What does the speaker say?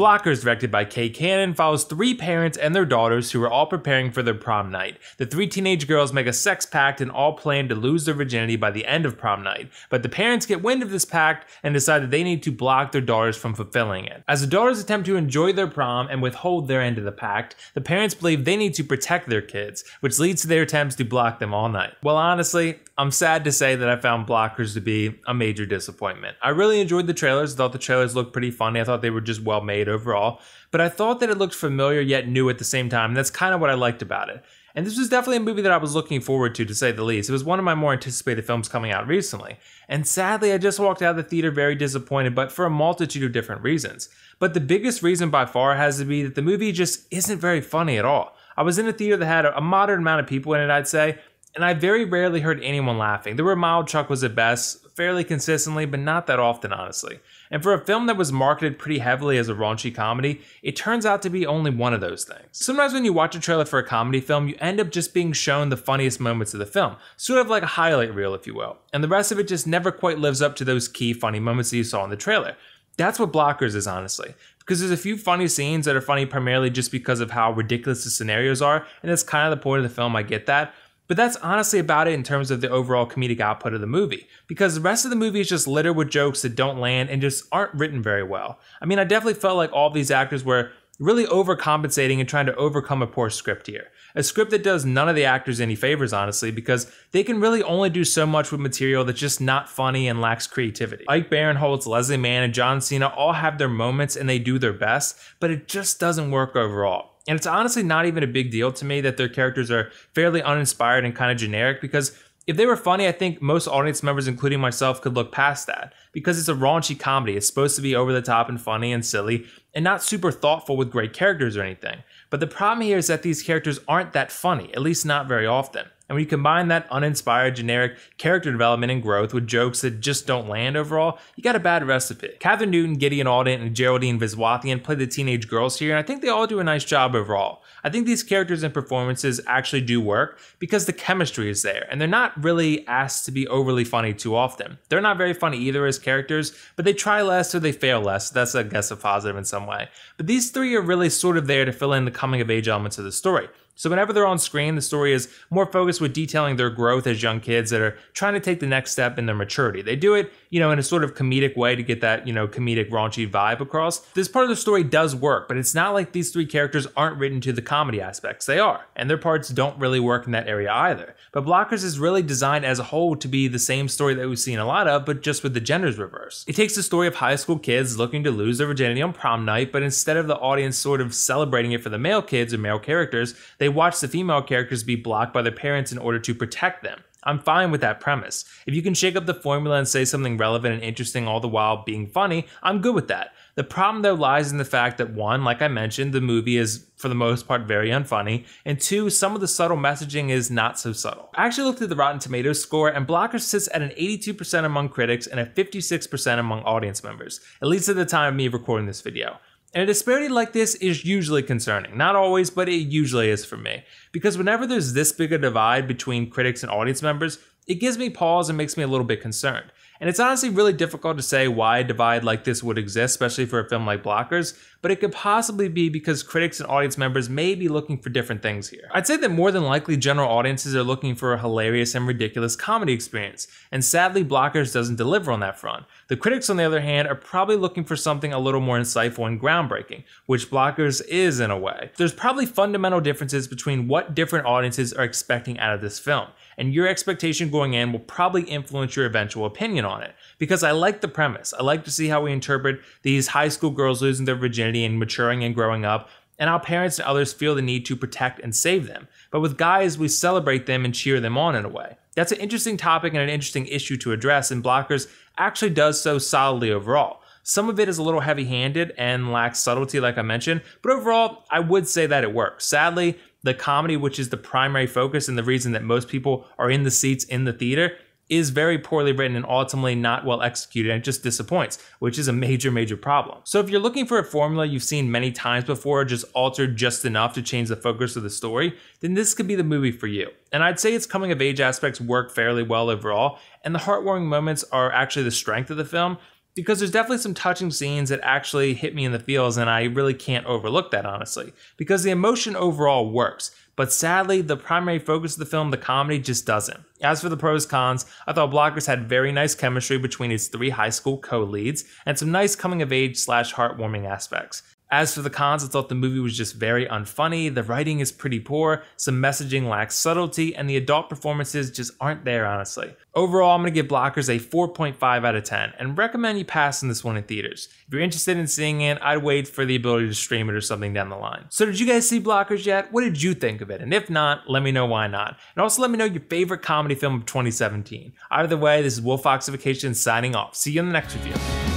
Blockers, directed by Kay Cannon, follows three parents and their daughters who are all preparing for their prom night. The three teenage girls make a sex pact and all plan to lose their virginity by the end of prom night, but the parents get wind of this pact and decide that they need to block their daughters from fulfilling it. As the daughters attempt to enjoy their prom and withhold their end of the pact, the parents believe they need to protect their kids, which leads to their attempts to block them all night. Well, honestly, I'm sad to say that I found Blockers to be a major disappointment. I really enjoyed the trailers, I thought the trailers looked pretty funny, I thought they were just well made overall, but I thought that it looked familiar yet new at the same time, and that's kind of what I liked about it. And this was definitely a movie that I was looking forward to, to say the least. It was one of my more anticipated films coming out recently. And sadly, I just walked out of the theater very disappointed, but for a multitude of different reasons. But the biggest reason by far has to be that the movie just isn't very funny at all. I was in a theater that had a moderate amount of people in it, I'd say, and I very rarely heard anyone laughing. There were mild chuckles at best, fairly consistently, but not that often, honestly. And for a film that was marketed pretty heavily as a raunchy comedy, it turns out to be only one of those things. Sometimes when you watch a trailer for a comedy film, you end up just being shown the funniest moments of the film, sort of like a highlight reel, if you will. And the rest of it just never quite lives up to those key funny moments that you saw in the trailer. That's what Blockers is, honestly. Because there's a few funny scenes that are funny primarily just because of how ridiculous the scenarios are, and that's kind of the point of the film, I get that. But that's honestly about it in terms of the overall comedic output of the movie, because the rest of the movie is just littered with jokes that don't land and just aren't written very well. I mean, I definitely felt like all these actors were really overcompensating and trying to overcome a poor script here. A script that does none of the actors any favors, honestly, because they can really only do so much with material that's just not funny and lacks creativity. Ike Barinholtz, Leslie Mann, and John Cena all have their moments and they do their best, but it just doesn't work overall. And it's honestly not even a big deal to me that their characters are fairly uninspired and kind of generic because if they were funny, I think most audience members, including myself, could look past that because it's a raunchy comedy. It's supposed to be over the top and funny and silly and not super thoughtful with great characters or anything. But the problem here is that these characters aren't that funny, at least not very often. And when you combine that uninspired, generic character development and growth with jokes that just don't land overall, you got a bad recipe. Kathryn Newton, Gideon Adlon, and Geraldine Viswanathan play the teenage girls here, and I think they all do a nice job overall. I think these characters and performances actually do work because the chemistry is there, and they're not really asked to be overly funny too often. They're not very funny either as characters, but they try less or they fail less. That's, I guess, a positive in some way. But these three are really sort of there to fill in the coming of age elements of the story. So whenever they're on screen, the story is more focused with detailing their growth as young kids that are trying to take the next step in their maturity. They do it, you know, in a sort of comedic way to get that, you know, comedic raunchy vibe across. This part of the story does work, but it's not like these three characters aren't written to the comedy aspects. They are, and their parts don't really work in that area either. But Blockers is really designed as a whole to be the same story that we've seen a lot of, but just with the genders reversed. It takes the story of high school kids looking to lose their virginity on prom night, but instead of the audience sort of celebrating it for the male kids or male characters, they watch the female characters be blocked by their parents in order to protect them. I'm fine with that premise. If you can shake up the formula and say something relevant and interesting all the while being funny, I'm good with that. The problem though lies in the fact that one, like I mentioned, the movie is for the most part very unfunny, and two, some of the subtle messaging is not so subtle. I actually looked at the Rotten Tomatoes score, and Blocker sits at an 82% among critics and a 56% among audience members, at least at the time of me recording this video. And a disparity like this is usually concerning. Not always, but it usually is for me. Because whenever there's this big a divide between critics and audience members, it gives me pause and makes me a little bit concerned. And it's honestly really difficult to say why a divide like this would exist, especially for a film like Blockers, but it could possibly be because critics and audience members may be looking for different things here. I'd say that more than likely general audiences are looking for a hilarious and ridiculous comedy experience, and sadly Blockers doesn't deliver on that front. The critics on the other hand are probably looking for something a little more insightful and groundbreaking, which Blockers is in a way. There's probably fundamental differences between what different audiences are expecting out of this film, and your expectation going in will probably influence your eventual opinion on it. Because I like the premise. I like to see how we interpret these high school girls losing their virginity and maturing and growing up, and how parents and others feel the need to protect and save them. But with guys, we celebrate them and cheer them on in a way. That's an interesting topic and an interesting issue to address, and Blockers actually does so solidly overall. Some of it is a little heavy handed and lacks subtlety, like I mentioned, but overall, I would say that it works. Sadly, the comedy, which is the primary focus and the reason that most people are in the seats in the theater, is very poorly written and ultimately not well executed and it just disappoints, which is a major, major problem. So if you're looking for a formula you've seen many times before, just altered just enough to change the focus of the story, then this could be the movie for you. And I'd say its coming of age aspects work fairly well overall, and the heartwarming moments are actually the strength of the film, because there's definitely some touching scenes that actually hit me in the feels, and I really can't overlook that honestly, because the emotion overall works. But sadly, the primary focus of the film, the comedy, just doesn't. As for the pros cons, I thought Blockers had very nice chemistry between its three high school co leads and some nice coming of age slash heartwarming aspects. As for the cons, I thought the movie was just very unfunny, the writing is pretty poor, some messaging lacks subtlety, and the adult performances just aren't there, honestly. Overall, I'm gonna give Blockers a 4.5 out of 10 and recommend you pass on this one in theaters. If you're interested in seeing it, I'd wait for the ability to stream it or something down the line. So, did you guys see Blockers yet? What did you think of it? And if not, let me know why not. And also let me know your favorite comedy film of 2017. Either way, this is Will Foxification signing off. See you in the next review.